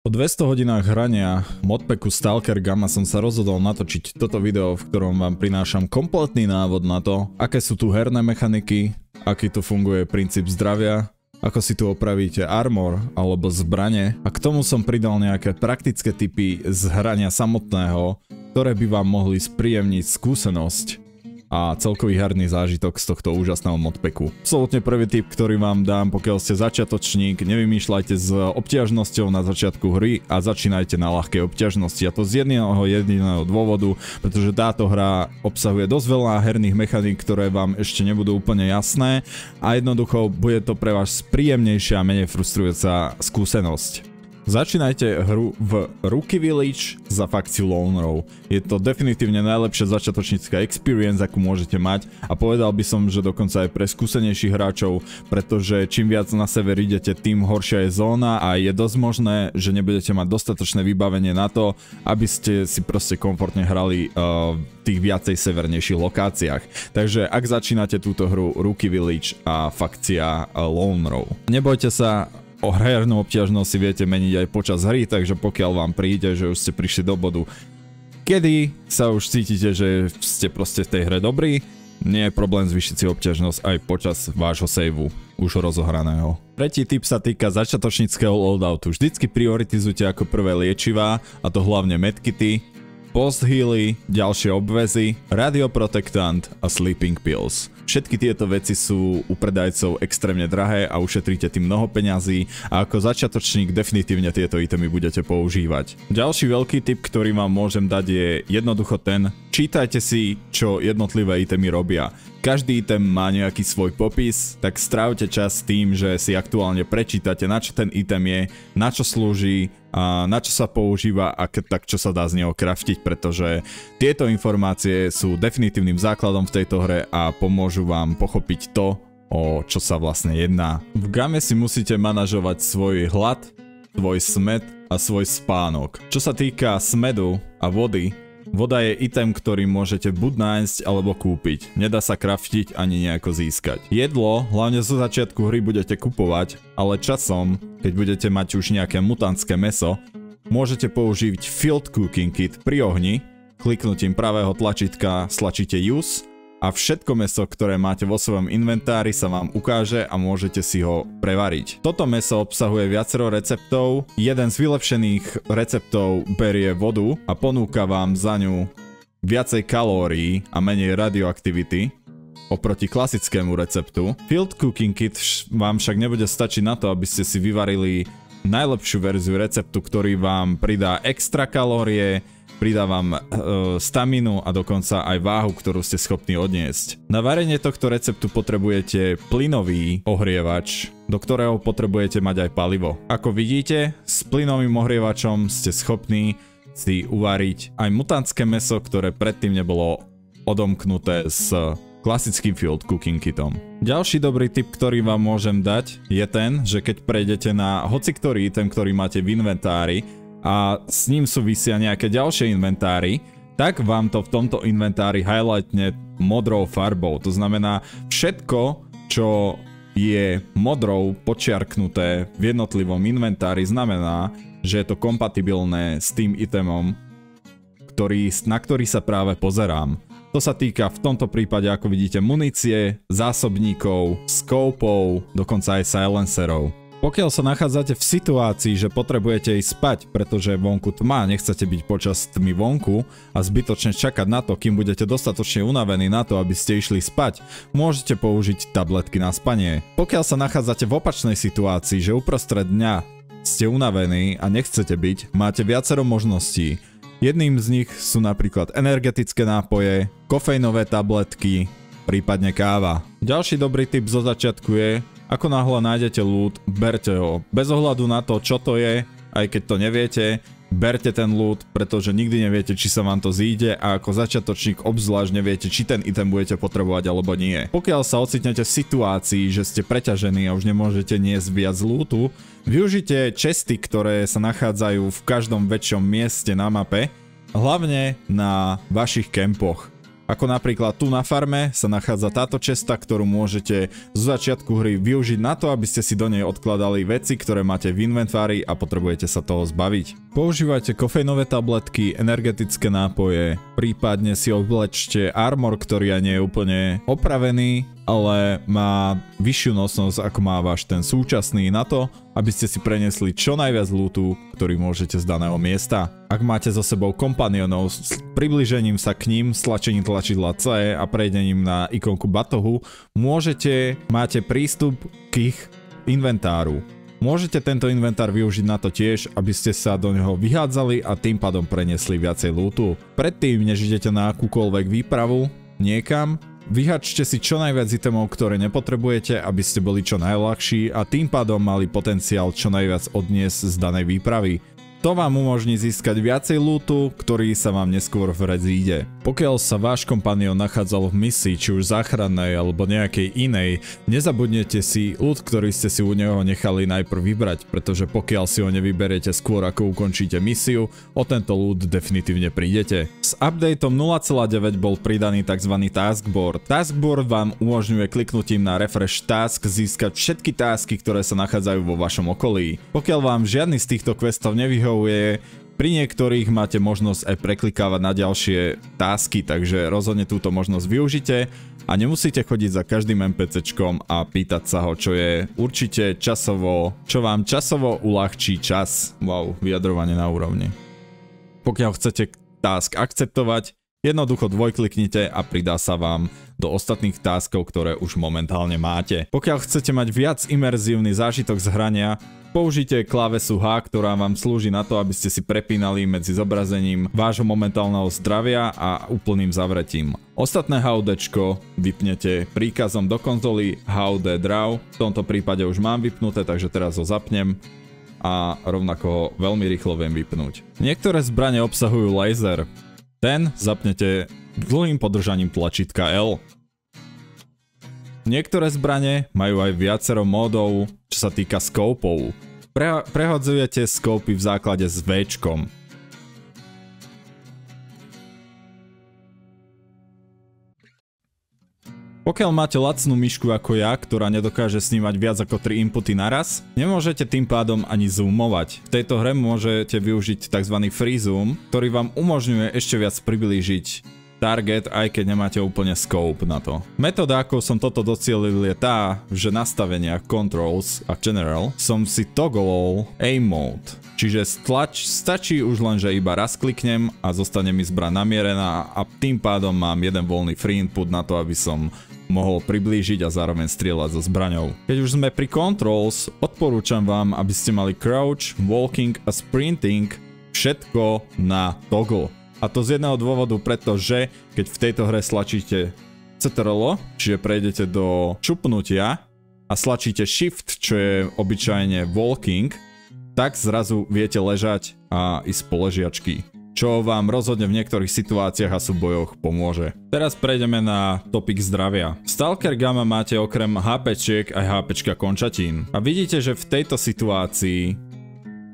Po 200 hodinách hrania modpacku Stalker Gamma som sa rozhodol natočiť toto video, v ktorom vám prinášam kompletný návod na to, aké sú tu herné mechaniky, aký tu funguje princíp zdravia, ako si tu opravíte armor alebo zbrane a k tomu som pridal nejaké praktické typy z hrania samotného, ktoré by vám mohli spríjemniť skúsenosť a celkový herný zážitok z tohto úžasného modpeku. Absolutne prvý tip, ktorý vám dám, pokiaľ ste začiatočník, nevymýšľajte s obťažnosťou na začiatku hry a začínajte na ľahkej obťažnosti. A to z jedného jediného dôvodu, pretože táto hra obsahuje dosť veľa herných mechaník, ktoré vám ešte nebudú úplne jasné a jednoducho bude to pre vás príjemnejšia a menej frustrujúca skúsenosť. Začínajte hru v Rookie Village za fakciu Lone Row. Je to definitívne najlepšia začiatočnícka experience, akú môžete mať a povedal by som, že dokonca aj pre skúsenejších hráčov, pretože čím viac na sever idete, tým horšia je zóna a je dosť možné, že nebudete mať dostatočné vybavenie na to, aby ste si proste komfortne hrali uh, v tých viacej severnejších lokáciách. Takže ak začínate túto hru Rookie Village a fakcia uh, Lone nebojte sa, o hernú obťažnosť si viete meniť aj počas hry, takže pokiaľ vám príde, že už ste prišli do bodu, kedy sa už cítite, že ste proste v tej hre dobrí, nie je problém zvýšiť si obťažnosť aj počas vášho saveu, už rozohraného. Tretí tip sa týka začiatočníckého loadoutu. Vždycky prioritizujte ako prvé liečivá, a to hlavne medkity, post healy, ďalšie obvezy, radioprotektant a sleeping pills. Všetky tieto veci sú u predajcov extrémne drahé a ušetríte tým mnoho peňazí a ako začiatočník definitívne tieto itemy budete používať. Ďalší veľký tip, ktorý vám môžem dať je jednoducho ten, čítajte si, čo jednotlivé itemy robia. Každý item má nejaký svoj popis, tak strávte čas tým, že si aktuálne prečítate, na čo ten item je, na čo slúži, a na čo sa používa a tak čo sa dá z neho kraftiť, pretože tieto informácie sú definitívnym základom v tejto hre a pomôžu vám pochopiť to, o čo sa vlastne jedná. V game si musíte manažovať svoj hlad, svoj smet a svoj spánok. Čo sa týka smedu a vody, Voda je item, ktorý môžete buď nájsť alebo kúpiť. Nedá sa kraftiť ani nejako získať. Jedlo, hlavne zo začiatku hry budete kupovať, ale časom, keď budete mať už nejaké mutantské meso, môžete použiť Field Cooking Kit pri ohni, kliknutím pravého tlačítka stlačíte Use a všetko meso, ktoré máte vo svojom inventári sa vám ukáže a môžete si ho prevariť. Toto meso obsahuje viacero receptov, jeden z vylepšených receptov berie vodu a ponúka vám za ňu viacej kalórií a menej radioaktivity, oproti klasickému receptu. Field Cooking Kit vám však nebude stačiť na to, aby ste si vyvarili najlepšiu verziu receptu, ktorý vám pridá extra kalórie, pridávam e, staminu a dokonca aj váhu, ktorú ste schopní odniesť. Na varenie tohto receptu potrebujete plynový ohrievač, do ktorého potrebujete mať aj palivo. Ako vidíte, s plynovým ohrievačom ste schopní si uvariť aj mutantské meso, ktoré predtým nebolo odomknuté s klasickým field cooking kitom. Ďalší dobrý tip, ktorý vám môžem dať, je ten, že keď prejdete na hoci ktorý item, ktorý máte v inventári, a s ním súvisia nejaké ďalšie inventáry, tak vám to v tomto inventári highlightne modrou farbou. To znamená, všetko, čo je modrou počiarknuté v jednotlivom inventári, znamená, že je to kompatibilné s tým itemom, ktorý, na ktorý sa práve pozerám. To sa týka v tomto prípade, ako vidíte, munície, zásobníkov, skopov, dokonca aj silencerov. Pokiaľ sa nachádzate v situácii, že potrebujete ísť spať, pretože vonku tma, nechcete byť počas tmy vonku a zbytočne čakať na to, kým budete dostatočne unavení na to, aby ste išli spať, môžete použiť tabletky na spanie. Pokiaľ sa nachádzate v opačnej situácii, že uprostred dňa ste unavení a nechcete byť, máte viacero možností. Jedným z nich sú napríklad energetické nápoje, kofeínové tabletky, prípadne káva. Ďalší dobrý tip zo začiatku je, ako náhle nájdete loot, berte ho. Bez ohľadu na to, čo to je, aj keď to neviete, berte ten loot, pretože nikdy neviete, či sa vám to zíde a ako začiatočník obzvlášť neviete, či ten item budete potrebovať alebo nie. Pokiaľ sa ocitnete v situácii, že ste preťažení a už nemôžete niesť viac lootu, využite česty, ktoré sa nachádzajú v každom väčšom mieste na mape, hlavne na vašich kempoch. Ako napríklad tu na farme sa nachádza táto česta, ktorú môžete z začiatku hry využiť na to, aby ste si do nej odkladali veci, ktoré máte v inventári a potrebujete sa toho zbaviť. Používajte kofeínové tabletky, energetické nápoje, prípadne si oblečte armor, ktorý nie je úplne opravený, ale má vyššiu nosnosť ako má váš ten súčasný na to, aby ste si prenesli čo najviac lootu, ktorý môžete z daného miesta. Ak máte so sebou kompanionov, s približením sa k ním, stlačením tlačidla C a prejdením na ikonku batohu, môžete, máte prístup k ich inventáru. Môžete tento inventár využiť na to tiež, aby ste sa do neho vyhádzali a tým pádom prenesli viacej lootu. Predtým, než idete na akúkoľvek výpravu niekam, Vyhačte si čo najviac itemov, ktoré nepotrebujete, aby ste boli čo najľahší a tým pádom mali potenciál čo najviac odniesť z danej výpravy. To vám umožní získať viacej lootu, ktorý sa vám neskôr v hre zíde. Pokiaľ sa váš kompanion nachádzal v misii, či už záchrannej alebo nejakej inej, nezabudnete si loot, ktorý ste si u neho nechali najprv vybrať, pretože pokiaľ si ho nevyberete skôr ako ukončíte misiu, o tento loot definitívne prídete. S updateom 0.9 bol pridaný tzv. taskboard. Taskboard vám umožňuje kliknutím na refresh task získať všetky tasky, ktoré sa nachádzajú vo vašom okolí. Pokiaľ vám žiadny z týchto questov nevyhovuje, vyhovuje. Pri niektorých máte možnosť aj preklikávať na ďalšie tásky, takže rozhodne túto možnosť využite a nemusíte chodiť za každým NPCčkom a pýtať sa ho, čo je určite časovo, čo vám časovo uľahčí čas. Wow, vyjadrovanie na úrovni. Pokiaľ chcete task akceptovať, jednoducho dvojkliknite a pridá sa vám do ostatných táskov, ktoré už momentálne máte. Pokiaľ chcete mať viac imerzívny zážitok z hrania, Použite klávesu H, ktorá vám slúži na to, aby ste si prepínali medzi zobrazením vášho momentálneho zdravia a úplným zavretím. Ostatné HUD vypnete príkazom do konzoly HUD Draw, v tomto prípade už mám vypnuté, takže teraz ho zapnem a rovnako ho veľmi rýchlo viem vypnúť. Niektoré zbranie obsahujú laser. Ten zapnete dlhým podržaním tlačítka L. Niektoré zbranie majú aj viacero módov, čo sa týka skopov. Pre, prehodzujete skopy v základe s V. Pokiaľ máte lacnú myšku ako ja, ktorá nedokáže snímať viac ako 3 inputy naraz, nemôžete tým pádom ani zoomovať. V tejto hre môžete využiť tzv. free zoom, ktorý vám umožňuje ešte viac priblížiť target, aj keď nemáte úplne scope na to. Metóda, ako som toto docielil je tá, že nastavenia controls a general som si togglol aim mode. Čiže stlač, stačí už len, že iba raz kliknem a zostane mi zbra namierená a tým pádom mám jeden voľný free input na to, aby som mohol priblížiť a zároveň strieľať so zbraňou. Keď už sme pri controls, odporúčam vám, aby ste mali crouch, walking a sprinting všetko na toggle. A to z jedného dôvodu, pretože keď v tejto hre slačíte CTRL, čiže prejdete do čupnutia a slačíte Shift, čo je obyčajne walking, tak zrazu viete ležať a ísť po ležiačky čo vám rozhodne v niektorých situáciách a súbojoch pomôže. Teraz prejdeme na topik zdravia. V Stalker Gamma máte okrem HPčiek aj HPčka končatín. A vidíte, že v tejto situácii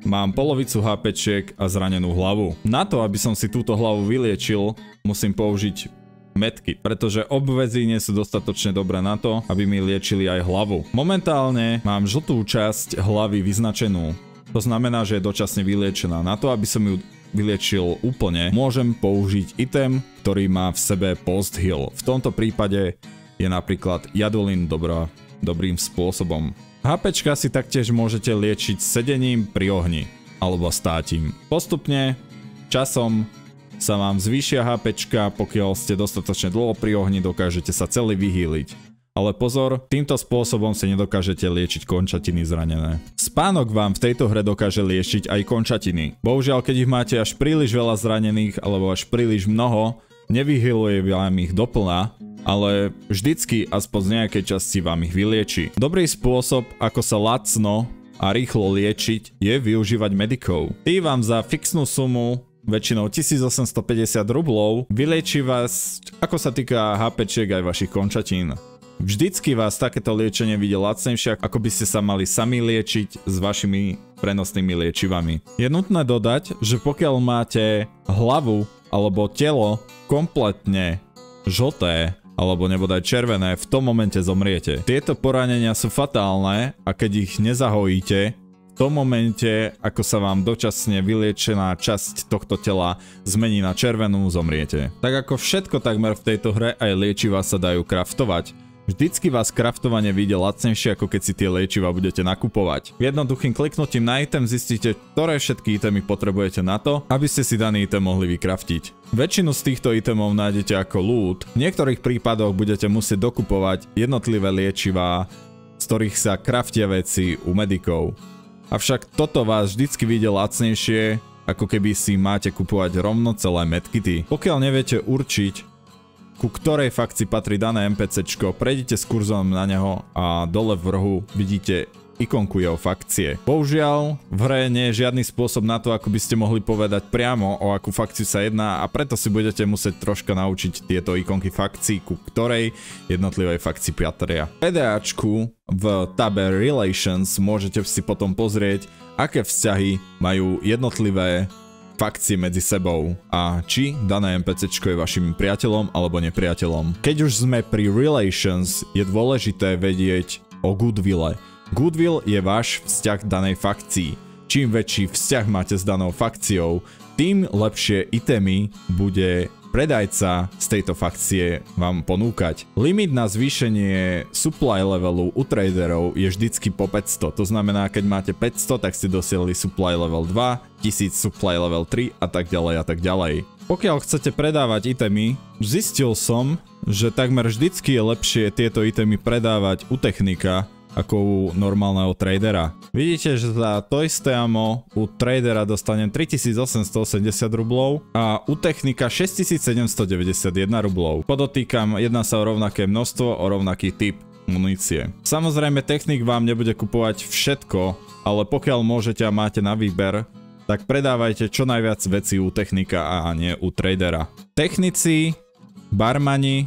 Mám polovicu HPčiek a zranenú hlavu. Na to, aby som si túto hlavu vyliečil, musím použiť metky, pretože obvezy nie sú dostatočne dobré na to, aby mi liečili aj hlavu. Momentálne mám žltú časť hlavy vyznačenú. To znamená, že je dočasne vyliečená. Na to, aby som ju vyliečil úplne, môžem použiť item, ktorý má v sebe post heal. V tomto prípade je napríklad jadolín dobrá, dobrým spôsobom. HPčka si taktiež môžete liečiť sedením pri ohni alebo státím. Postupne, časom sa vám zvýšia HPčka, pokiaľ ste dostatočne dlho pri ohni, dokážete sa celý vyhýliť. Ale pozor, týmto spôsobom si nedokážete liečiť končatiny zranené. Spánok vám v tejto hre dokáže liečiť aj končatiny. Bohužiaľ, keď ich máte až príliš veľa zranených alebo až príliš mnoho, nevyhyluje vám ich doplna ale vždycky aspoň z nejakej časti vám ich vylieči. Dobrý spôsob, ako sa lacno a rýchlo liečiť, je využívať medikov. Tí vám za fixnú sumu väčšinou 1850 rublov, vylieči vás, ako sa týka HPčiek aj vašich končatín. Vždycky vás takéto liečenie vidie lacnejšie, ako by ste sa mali sami liečiť s vašimi prenosnými liečivami. Je nutné dodať, že pokiaľ máte hlavu alebo telo kompletne žlté alebo nebodaj červené, v tom momente zomriete. Tieto poranenia sú fatálne a keď ich nezahojíte, v tom momente, ako sa vám dočasne vyliečená časť tohto tela zmení na červenú, zomriete. Tak ako všetko takmer v tejto hre, aj liečiva sa dajú kraftovať. Vždycky vás kraftovanie vyjde lacnejšie ako keď si tie liečiva budete nakupovať. Jednoduchým kliknutím na item zistíte, ktoré všetky itemy potrebujete na to, aby ste si daný item mohli vykraftiť. Väčšinu z týchto itemov nájdete ako loot, v niektorých prípadoch budete musieť dokupovať jednotlivé liečivá, z ktorých sa kraftia veci u medikov. Avšak toto vás vždycky vyjde lacnejšie, ako keby si máte kupovať rovno celé medkity. Pokiaľ neviete určiť, ku ktorej fakcii patrí dané NPCčko, prejdite s kurzom na neho a dole v rohu vidíte ikonku jeho fakcie. Bohužiaľ, v hre nie je žiadny spôsob na to, ako by ste mohli povedať priamo, o akú fakciu sa jedná a preto si budete musieť troška naučiť tieto ikonky fakcií, ku ktorej jednotlivej fakcii patria. PDAčku v tabe Relations môžete si potom pozrieť, aké vzťahy majú jednotlivé fakcie medzi sebou a či dané NPC je vašim priateľom alebo nepriateľom. Keď už sme pri Relations, je dôležité vedieť o Goodwille. Goodwill je váš vzťah danej fakcii. Čím väčší vzťah máte s danou fakciou, tým lepšie itemy bude predajca z tejto fakcie vám ponúkať. Limit na zvýšenie supply levelu u traderov je vždycky po 500, to znamená keď máte 500 tak ste dosiahli supply level 2, 1000 supply level 3 a tak ďalej a tak ďalej. Pokiaľ chcete predávať itemy, zistil som, že takmer vždycky je lepšie tieto itemy predávať u technika, ako u normálneho tradera. Vidíte, že za to isté amo u tradera dostanem 3880 rublov a u technika 6791 rublov. Podotýkam, jedná sa o rovnaké množstvo, o rovnaký typ munície. Samozrejme technik vám nebude kupovať všetko, ale pokiaľ môžete a máte na výber, tak predávajte čo najviac vecí u technika a nie u tradera. Technici, barmani,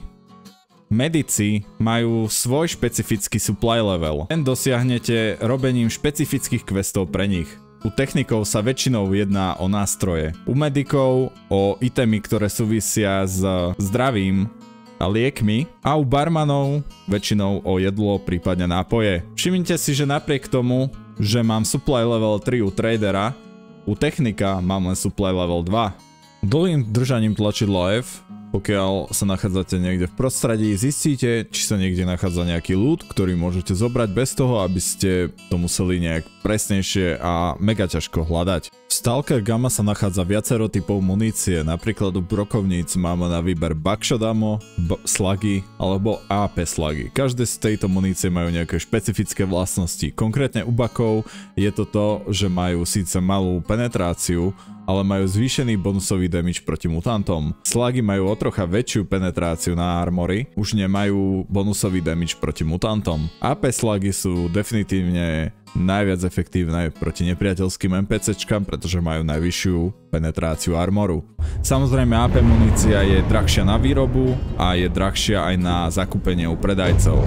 Medici majú svoj špecifický supply level. Ten dosiahnete robením špecifických questov pre nich. U technikov sa väčšinou jedná o nástroje. U medikov o itemy, ktoré súvisia s zdravím a liekmi a u barmanov väčšinou o jedlo, prípadne nápoje. Všimnite si, že napriek tomu, že mám supply level 3 u tradera, u technika mám len supply level 2. Dlhým držaním tlačidla F pokiaľ sa nachádzate niekde v prostredí, zistíte, či sa niekde nachádza nejaký loot, ktorý môžete zobrať bez toho, aby ste to museli nejak presnejšie a mega ťažko hľadať. V Stalker Gamma sa nachádza viacero typov munície, napríklad u brokovníc máme na výber Buckshot Ammo, slagy alebo AP slagy. Každé z tejto munície majú nejaké špecifické vlastnosti. Konkrétne u bakov je to to, že majú síce malú penetráciu, ale majú zvýšený bonusový damage proti mutantom. Slagy majú o trocha väčšiu penetráciu na armory, už nemajú bonusový damage proti mutantom. AP slagy sú definitívne najviac efektívne proti nepriateľským NPCčkám, pretože majú najvyššiu penetráciu armoru. Samozrejme AP munícia je drahšia na výrobu a je drahšia aj na zakúpenie u predajcov.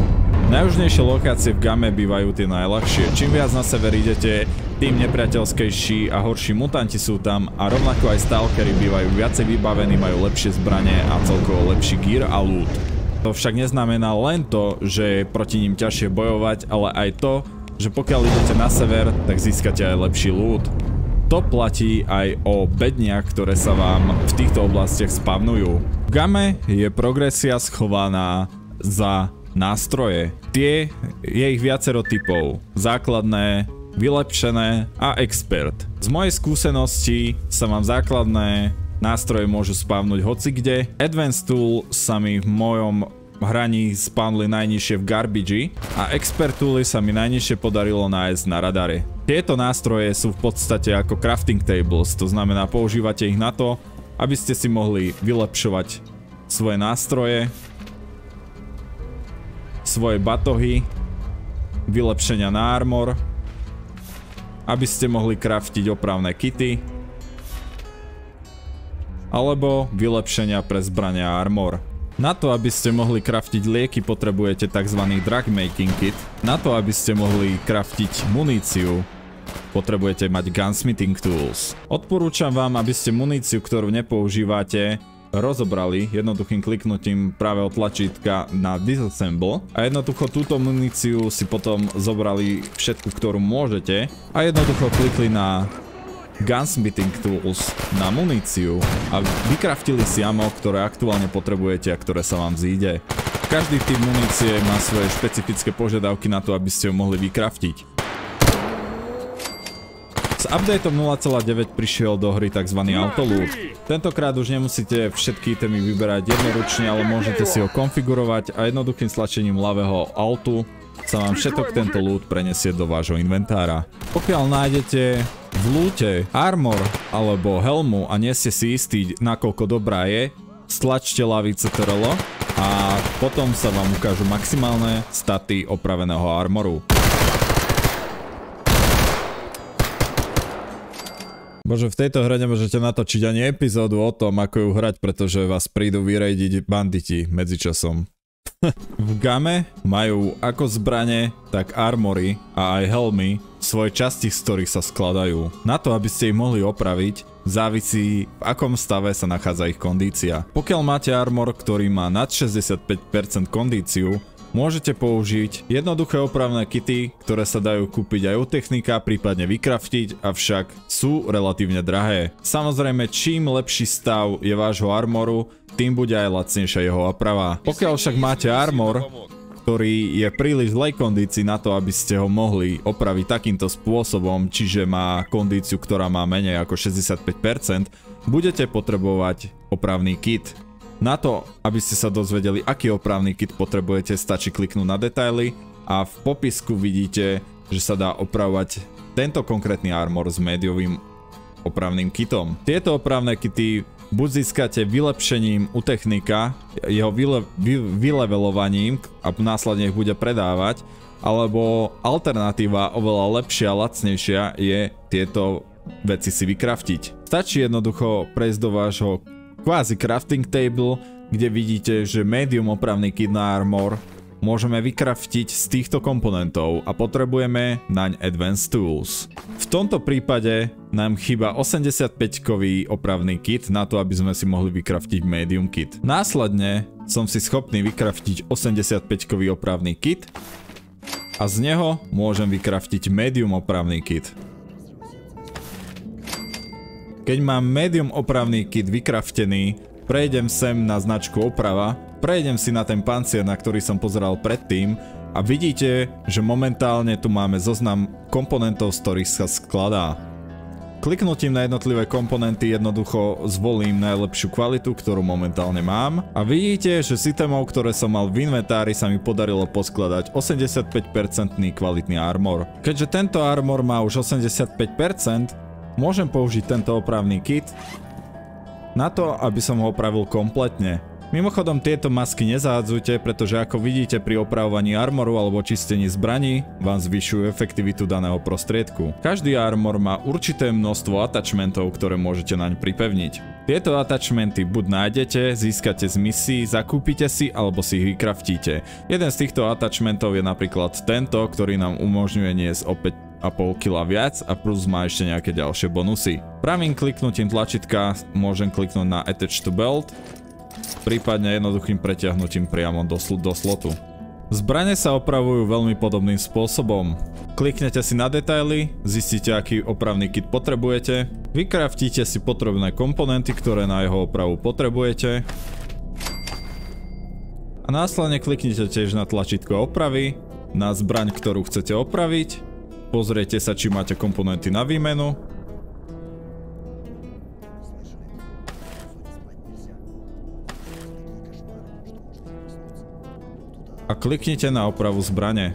Najjužnejšie lokácie v game bývajú tie najľahšie. Čím viac na sever idete, tým nepriateľskejší a horší mutanti sú tam a rovnako aj stalkery bývajú viacej vybavení, majú lepšie zbranie a celkovo lepší gear a loot. To však neznamená len to, že je proti ním ťažšie bojovať, ale aj to, že pokiaľ idete na sever, tak získate aj lepší loot. To platí aj o bedniach, ktoré sa vám v týchto oblastiach spavnujú. V game je progresia schovaná za nástroje. Tie je ich viacero typov. Základné, vylepšené a expert. Z mojej skúsenosti sa vám základné nástroje môžu spávnuť hoci kde. Advanced Tool sa mi v mojom hraní spavnuli najnižšie v Garbage a Expert sa mi najnižšie podarilo nájsť na radare. Tieto nástroje sú v podstate ako crafting tables, to znamená používate ich na to, aby ste si mohli vylepšovať svoje nástroje, svoje batohy, vylepšenia na armor, aby ste mohli craftiť opravné kity alebo vylepšenia pre zbrania armor. Na to, aby ste mohli craftiť lieky, potrebujete tzv. drug making kit. Na to, aby ste mohli craftiť muníciu, potrebujete mať gunsmithing tools. Odporúčam vám, aby ste muníciu, ktorú nepoužívate, rozobrali jednoduchým kliknutím pravého tlačítka na disassemble a jednoducho túto muníciu si potom zobrali všetku, ktorú môžete a jednoducho klikli na Gunsmithing Tools na muníciu a vykraftili si ammo, ktoré aktuálne potrebujete a ktoré sa vám zíde. Každý typ munície má svoje špecifické požiadavky na to, aby ste ho mohli vykraftiť. S updateom 0.9 prišiel do hry tzv. autoloot. Tentokrát už nemusíte všetky témy vyberať jednoručne, ale môžete si ho konfigurovať a jednoduchým stlačením ľavého altu sa vám všetok tento loot prenesie do vášho inventára. Pokiaľ nájdete v lúte armor alebo helmu a nie ste si istí, nakoľko dobrá je, stlačte lavice CTRL a potom sa vám ukážu maximálne staty opraveného armoru. Bože, v tejto hre nemôžete natočiť ani epizódu o tom, ako ju hrať, pretože vás prídu vyrejdiť banditi medzičasom. V game majú ako zbrane, tak armory a aj helmy svoje časti, z ktorých sa skladajú. Na to, aby ste ich mohli opraviť, závisí v akom stave sa nachádza ich kondícia. Pokiaľ máte armor, ktorý má nad 65% kondíciu, Môžete použiť jednoduché opravné kity, ktoré sa dajú kúpiť aj u technika, prípadne vykraftiť, avšak sú relatívne drahé. Samozrejme, čím lepší stav je vášho armoru, tým bude aj lacnejšia jeho oprava. Pokiaľ však máte armor, ktorý je príliš zlej kondícii na to, aby ste ho mohli opraviť takýmto spôsobom, čiže má kondíciu, ktorá má menej ako 65%, budete potrebovať opravný kit. Na to, aby ste sa dozvedeli, aký opravný kit potrebujete, stačí kliknúť na detaily a v popisku vidíte, že sa dá opravovať tento konkrétny armor s médiovým opravným kitom. Tieto opravné kity buď získate vylepšením u technika, jeho vyle, vy, vylevelovaním a následne ich bude predávať, alebo alternatíva oveľa lepšia lacnejšia je tieto veci si vykraftiť. Stačí jednoducho prejsť do vášho kvázi crafting table, kde vidíte, že medium opravný kit na armor môžeme vykraftiť z týchto komponentov a potrebujeme naň Advanced Tools. V tomto prípade nám chýba 85-kový opravný kit na to, aby sme si mohli vykraftiť medium kit. Následne som si schopný vykraftiť 85-kový opravný kit a z neho môžem vykraftiť medium opravný kit. Keď mám medium opravný kit vykraftený, prejdem sem na značku oprava, prejdem si na ten pancier, na ktorý som pozeral predtým a vidíte, že momentálne tu máme zoznam komponentov, z ktorých sa skladá. Kliknutím na jednotlivé komponenty jednoducho zvolím najlepšiu kvalitu, ktorú momentálne mám a vidíte, že z itemov, ktoré som mal v inventári sa mi podarilo poskladať 85% kvalitný armor. Keďže tento armor má už 85%, Môžem použiť tento opravný kit na to, aby som ho opravil kompletne. Mimochodom tieto masky nezahádzujte, pretože ako vidíte pri opravovaní armoru alebo čistení zbraní, vám zvyšujú efektivitu daného prostriedku. Každý armor má určité množstvo attachmentov, ktoré môžete naň pripevniť. Tieto attachmenty buď nájdete, získate z misií, zakúpite si alebo si ich vykraftíte. Jeden z týchto attachmentov je napríklad tento, ktorý nám umožňuje niesť opäť 2,5 kg viac a plus má ešte nejaké ďalšie bonusy. Pravým kliknutím tlačítka môžem kliknúť na Attach to Belt, prípadne jednoduchým preťahnutím priamo do, sl do slotu. Zbrane sa opravujú veľmi podobným spôsobom. Kliknete si na detaily, zistíte aký opravný kit potrebujete, vykraftíte si potrebné komponenty, ktoré na jeho opravu potrebujete a následne kliknite tiež na tlačítko opravy, na zbraň, ktorú chcete opraviť Pozriete sa, či máte komponenty na výmenu. A kliknite na opravu zbrane.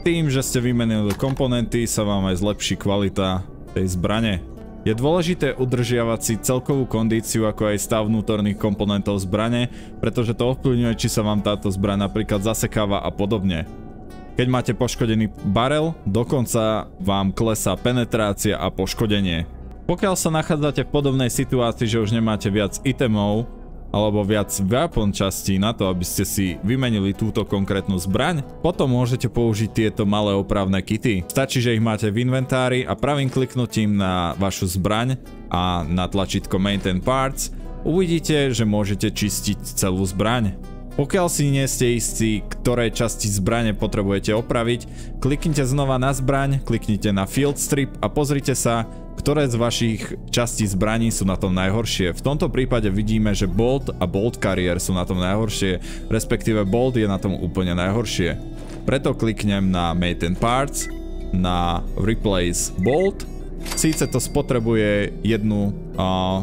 Tým, že ste vymenili komponenty, sa vám aj zlepší kvalita tej zbrane. Je dôležité udržiavať si celkovú kondíciu ako aj stav vnútorných komponentov zbrane, pretože to ovplyvňuje, či sa vám táto zbraň napríklad zasekáva a podobne. Keď máte poškodený barel, dokonca vám klesá penetrácia a poškodenie. Pokiaľ sa nachádzate v podobnej situácii, že už nemáte viac itemov, alebo viac weapon častí na to, aby ste si vymenili túto konkrétnu zbraň, potom môžete použiť tieto malé opravné kity. Stačí, že ich máte v inventári a pravým kliknutím na vašu zbraň a na tlačítko Maintain Parts uvidíte, že môžete čistiť celú zbraň. Pokiaľ si nie ste istí, ktoré časti zbrane potrebujete opraviť, kliknite znova na zbraň, kliknite na field strip a pozrite sa, ktoré z vašich častí zbraní sú na tom najhoršie. V tomto prípade vidíme, že Bolt a Bolt Carrier sú na tom najhoršie, respektíve Bolt je na tom úplne najhoršie. Preto kliknem na Mate and Parts, na Replace Bolt. Síce to spotrebuje jednu, uh,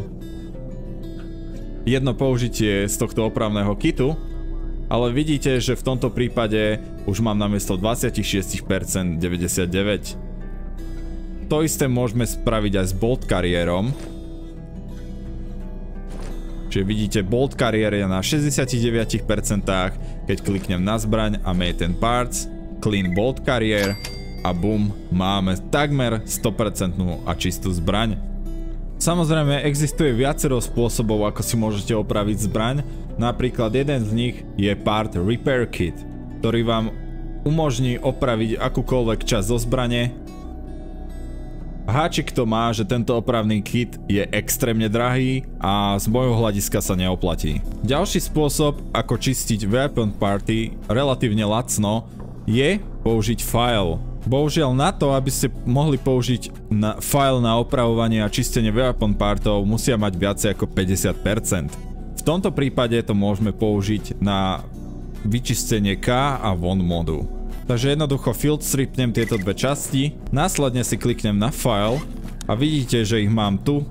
jedno použitie z tohto opravného kitu, ale vidíte, že v tomto prípade už mám namiesto 26% 99%. To isté môžeme spraviť aj s Bolt kariérom. Čiže vidíte, Bolt kariér je na 69%, keď kliknem na zbraň a Mate and Parts, Clean Bolt kariér a bum, máme takmer 100% a čistú zbraň. Samozrejme, existuje viacero spôsobov, ako si môžete opraviť zbraň, napríklad jeden z nich je Part Repair Kit, ktorý vám umožní opraviť akúkoľvek časť zo zbrane Háčik to má, že tento opravný kit je extrémne drahý a z môjho hľadiska sa neoplatí. Ďalší spôsob, ako čistiť weapon party relatívne lacno, je použiť file. Bohužiaľ na to, aby ste mohli použiť na file na opravovanie a čistenie weapon partov, musia mať viacej ako 50%. V tomto prípade to môžeme použiť na vyčistenie K a von modu. Takže jednoducho field stripnem tieto dve časti, následne si kliknem na file a vidíte, že ich mám tu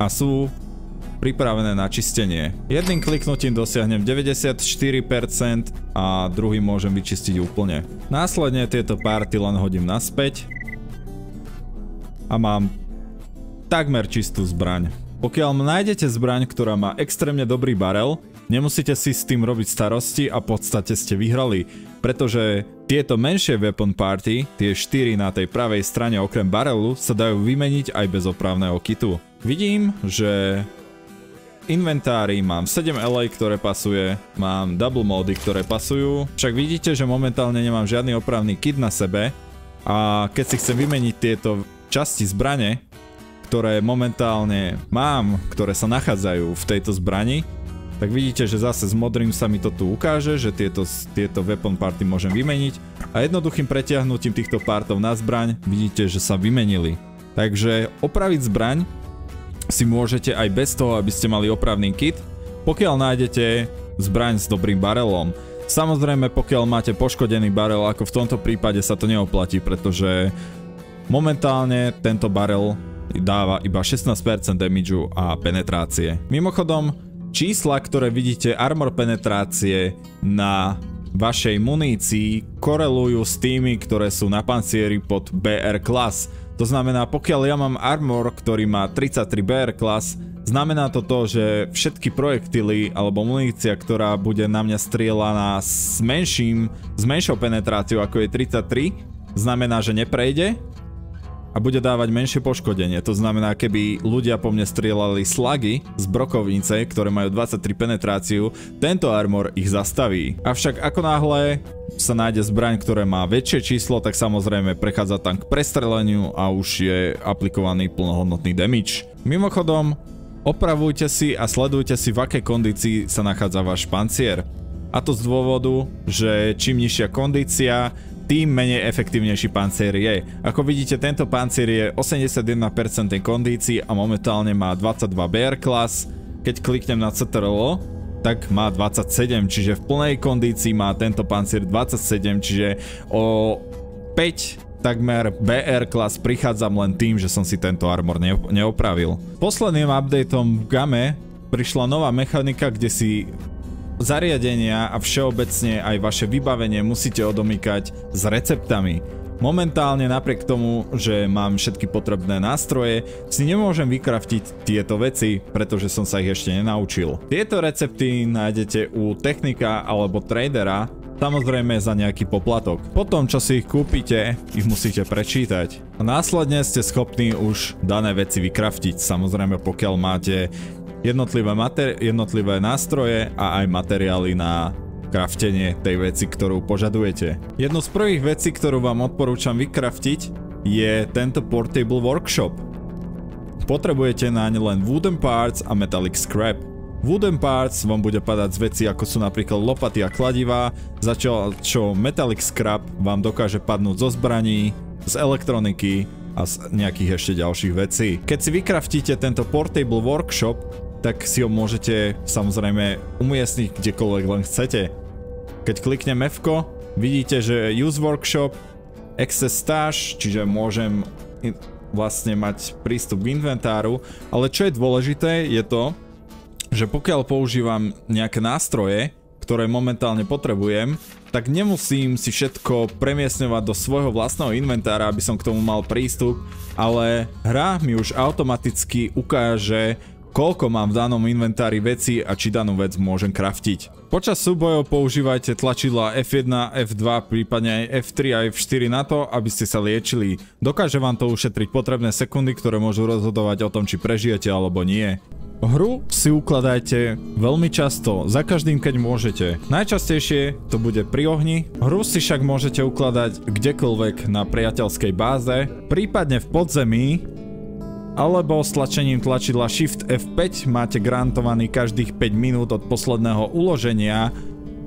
a sú pripravené na čistenie. Jedným kliknutím dosiahnem 94% a druhý môžem vyčistiť úplne. Následne tieto party len hodím naspäť a mám takmer čistú zbraň. Pokiaľ nájdete zbraň, ktorá má extrémne dobrý barel, nemusíte si s tým robiť starosti a v podstate ste vyhrali, pretože tieto menšie weapon party, tie 4 na tej pravej strane okrem barelu, sa dajú vymeniť aj bez opravného kitu. Vidím, že inventári mám 7 LA, ktoré pasuje, mám double mody, ktoré pasujú, však vidíte, že momentálne nemám žiadny opravný kit na sebe. A keď si chcem vymeniť tieto časti zbrane, ktoré momentálne mám, ktoré sa nachádzajú v tejto zbrani, tak vidíte, že zase s modrým sa mi to tu ukáže, že tieto, tieto weapon party môžem vymeniť. A jednoduchým pretiahnutím týchto partov na zbraň vidíte, že sa vymenili. Takže opraviť zbraň si môžete aj bez toho, aby ste mali opravný kit, pokiaľ nájdete zbraň s dobrým barelom. Samozrejme, pokiaľ máte poškodený barel, ako v tomto prípade sa to neoplatí, pretože momentálne tento barel dáva iba 16% damage a penetrácie. Mimochodom, Čísla, ktoré vidíte armor penetrácie na vašej munícii korelujú s tými, ktoré sú na pancieri pod BR class. To znamená, pokiaľ ja mám armor, ktorý má 33 BR class, znamená to to, že všetky projektily alebo munícia, ktorá bude na mňa strieľaná s menším, s menšou penetráciou ako je 33, znamená, že neprejde a bude dávať menšie poškodenie. To znamená, keby ľudia po mne strieľali slagy z brokovnice, ktoré majú 23 penetráciu, tento armor ich zastaví. Avšak ako náhle sa nájde zbraň, ktoré má väčšie číslo, tak samozrejme prechádza tam k prestreleniu a už je aplikovaný plnohodnotný damage. Mimochodom, opravujte si a sledujte si v akej kondícii sa nachádza váš pancier. A to z dôvodu, že čím nižšia kondícia, tým menej efektívnejší pancier je. Ako vidíte, tento pancier je 81% kondícii a momentálne má 22 BR class. Keď kliknem na CTRL, tak má 27, čiže v plnej kondícii má tento pancier 27, čiže o 5 takmer BR class prichádzam len tým, že som si tento armor neopravil. Posledným updateom v game prišla nová mechanika, kde si zariadenia a všeobecne aj vaše vybavenie musíte odomýkať s receptami. Momentálne napriek tomu, že mám všetky potrebné nástroje, si nemôžem vykraftiť tieto veci, pretože som sa ich ešte nenaučil. Tieto recepty nájdete u technika alebo tradera, samozrejme za nejaký poplatok. Potom, čo si ich kúpite, ich musíte prečítať. A následne ste schopní už dané veci vykraftiť, samozrejme pokiaľ máte jednotlivé, mater- jednotlivé nástroje a aj materiály na kraftenie tej veci, ktorú požadujete. Jednu z prvých vecí, ktorú vám odporúčam vykraftiť, je tento Portable Workshop. Potrebujete naň len wooden parts a metallic scrap. Wooden parts vám bude padať z veci ako sú napríklad lopaty a kladivá, začal čo metallic scrap vám dokáže padnúť zo zbraní, z elektroniky a z nejakých ešte ďalších vecí. Keď si vykraftíte tento portable workshop, tak si ho môžete samozrejme umiestniť kdekoľvek len chcete. Keď kliknem F, vidíte, že Use Workshop, Access Stash, čiže môžem vlastne mať prístup k inventáru, ale čo je dôležité je to, že pokiaľ používam nejaké nástroje, ktoré momentálne potrebujem, tak nemusím si všetko premiesňovať do svojho vlastného inventára, aby som k tomu mal prístup, ale hra mi už automaticky ukáže, koľko mám v danom inventári veci a či danú vec môžem kraftiť. Počas súbojov používajte tlačidla F1, F2, prípadne aj F3 a F4 na to, aby ste sa liečili. Dokáže vám to ušetriť potrebné sekundy, ktoré môžu rozhodovať o tom, či prežijete alebo nie. Hru si ukladajte veľmi často, za každým keď môžete. Najčastejšie to bude pri ohni, hru si však môžete ukladať kdekoľvek na priateľskej báze, prípadne v podzemí, alebo stlačením tlačidla Shift F5 máte garantovaný každých 5 minút od posledného uloženia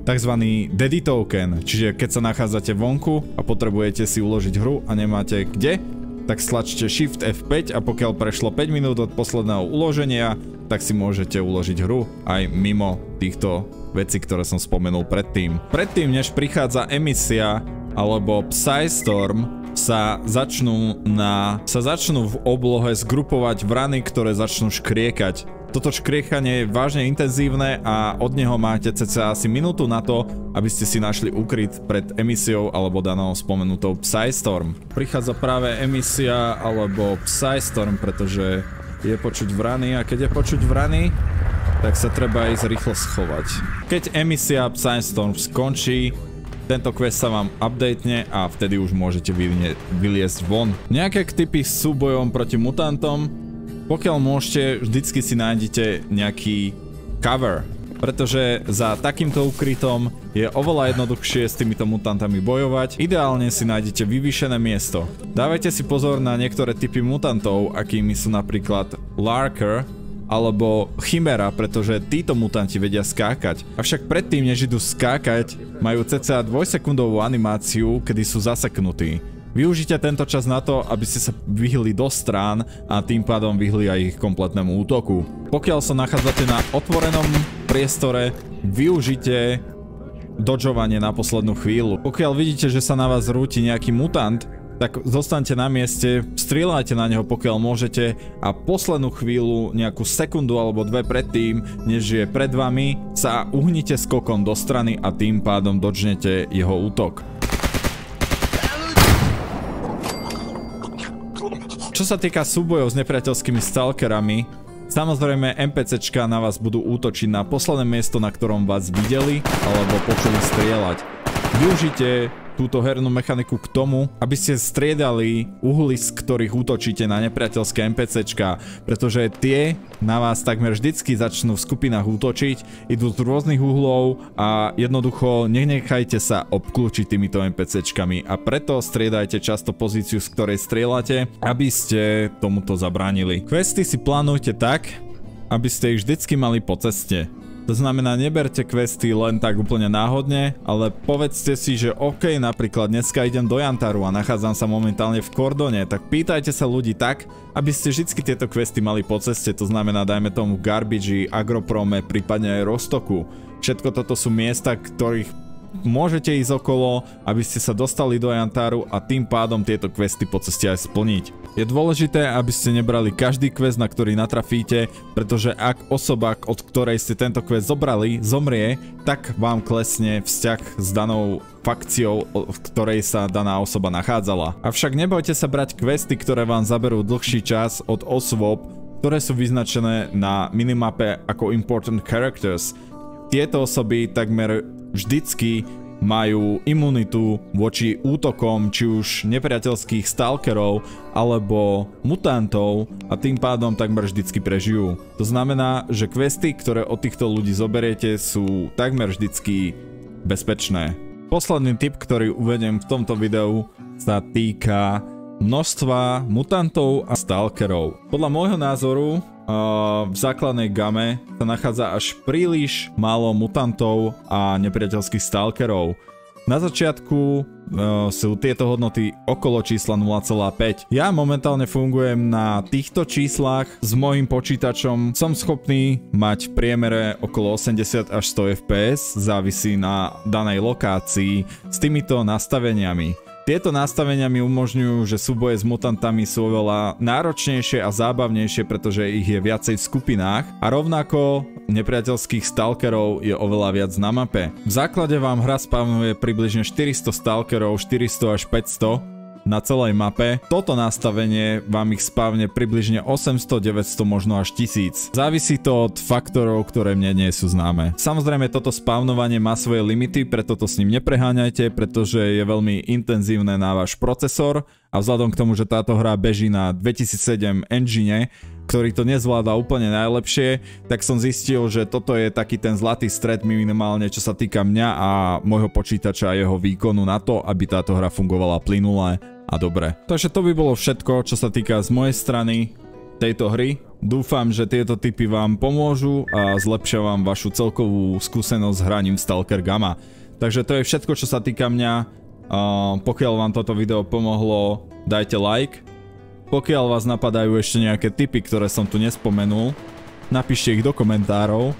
tzv. Daddy token, čiže keď sa nachádzate vonku a potrebujete si uložiť hru a nemáte kde, tak stlačte Shift F5 a pokiaľ prešlo 5 minút od posledného uloženia, tak si môžete uložiť hru aj mimo týchto vecí, ktoré som spomenul predtým. Predtým, než prichádza emisia alebo Psystorm, sa začnú na sa začnú v oblohe zgrupovať vrany, ktoré začnú škriekať. Toto škriechanie je vážne intenzívne a od neho máte cca asi minútu na to, aby ste si našli ukryt pred emisiou alebo danou spomenutou Psystorm. Prichádza práve emisia alebo Psystorm, pretože je počuť vrany a keď je počuť vrany, tak sa treba ísť rýchlo schovať. Keď emisia Psystorm skončí, tento quest sa vám updatene a vtedy už môžete vyliesť von. Nejaké typy s súbojom proti mutantom, pokiaľ môžete, vždycky si nájdete nejaký cover, pretože za takýmto ukrytom je oveľa jednoduchšie s týmito mutantami bojovať. Ideálne si nájdete vyvýšené miesto. Dávajte si pozor na niektoré typy mutantov, akými sú napríklad Larker, alebo Chimera, pretože títo mutanti vedia skákať. Avšak predtým, než idú skákať, majú cca dvojsekundovú animáciu, kedy sú zaseknutí. Využite tento čas na to, aby ste sa vyhli do strán a tým pádom vyhli aj ich kompletnému útoku. Pokiaľ sa nachádzate na otvorenom priestore, využite dodžovanie na poslednú chvíľu. Pokiaľ vidíte, že sa na vás rúti nejaký mutant, tak zostaňte na mieste, strieľajte na neho pokiaľ môžete a poslednú chvíľu, nejakú sekundu alebo dve predtým, než je pred vami, sa uhnite skokom do strany a tým pádom dočnete jeho útok. Čo sa týka súbojov s nepriateľskými stalkerami, samozrejme NPCčka na vás budú útočiť na posledné miesto, na ktorom vás videli alebo počuli strieľať. Využite túto hernú mechaniku k tomu, aby ste striedali uhly, z ktorých útočíte na nepriateľské NPCčka, pretože tie na vás takmer vždycky začnú v skupinách útočiť, idú z rôznych uhlov a jednoducho nenechajte sa obklúčiť týmito NPCčkami a preto striedajte často pozíciu, z ktorej strieľate, aby ste tomuto zabránili. Questy si plánujte tak, aby ste ich vždycky mali po ceste. To znamená, neberte questy len tak úplne náhodne, ale povedzte si, že OK, napríklad dneska idem do Jantaru a nachádzam sa momentálne v Kordone, tak pýtajte sa ľudí tak, aby ste vždy tieto questy mali po ceste, to znamená, dajme tomu Garbage, Agroprome, prípadne aj Rostoku. Všetko toto sú miesta, ktorých môžete ísť okolo, aby ste sa dostali do Jantáru a tým pádom tieto questy po ceste aj splniť. Je dôležité, aby ste nebrali každý quest, na ktorý natrafíte, pretože ak osoba, od ktorej ste tento quest zobrali, zomrie, tak vám klesne vzťah s danou fakciou, v ktorej sa daná osoba nachádzala. Avšak nebojte sa brať questy, ktoré vám zaberú dlhší čas od osôb, ktoré sú vyznačené na minimape ako important characters. Tieto osoby takmer vždycky majú imunitu voči útokom či už nepriateľských stalkerov alebo mutantov a tým pádom takmer vždycky prežijú. To znamená, že questy, ktoré od týchto ľudí zoberiete sú takmer vždycky bezpečné. Posledný tip, ktorý uvedem v tomto videu sa týka množstva mutantov a stalkerov. Podľa môjho názoru v základnej game sa nachádza až príliš málo mutantov a nepriateľských stalkerov. Na začiatku uh, sú tieto hodnoty okolo čísla 0,5. Ja momentálne fungujem na týchto číslach s môjim počítačom. Som schopný mať v priemere okolo 80 až 100 fps, závisí na danej lokácii s týmito nastaveniami. Tieto nastavenia mi umožňujú, že súboje s mutantami sú oveľa náročnejšie a zábavnejšie, pretože ich je viacej v skupinách a rovnako nepriateľských stalkerov je oveľa viac na mape. V základe vám hra spavnuje približne 400 stalkerov, 400 až 500 na celej mape. Toto nastavenie vám ich spávne približne 800, 900, možno až 1000. Závisí to od faktorov, ktoré mne nie sú známe. Samozrejme toto spávnovanie má svoje limity, preto to s ním nepreháňajte, pretože je veľmi intenzívne na váš procesor a vzhľadom k tomu, že táto hra beží na 2007 engine, ktorý to nezvláda úplne najlepšie, tak som zistil, že toto je taký ten zlatý stred minimálne, čo sa týka mňa a môjho počítača a jeho výkonu na to, aby táto hra fungovala plynule a dobre. Takže to by bolo všetko, čo sa týka z mojej strany tejto hry. Dúfam, že tieto tipy vám pomôžu a zlepšia vám vašu celkovú skúsenosť s hraním Stalker Gamma. Takže to je všetko, čo sa týka mňa. Uh, pokiaľ vám toto video pomohlo, dajte like. Pokiaľ vás napadajú ešte nejaké tipy, ktoré som tu nespomenul, napíšte ich do komentárov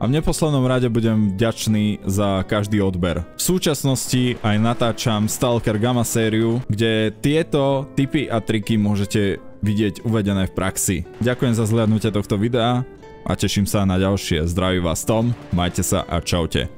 a v neposlednom rade budem vďačný za každý odber. V súčasnosti aj natáčam Stalker Gamma sériu, kde tieto tipy a triky môžete vidieť uvedené v praxi. Ďakujem za zhľadnutie tohto videa a teším sa na ďalšie. Zdraví vás Tom, majte sa a čaute.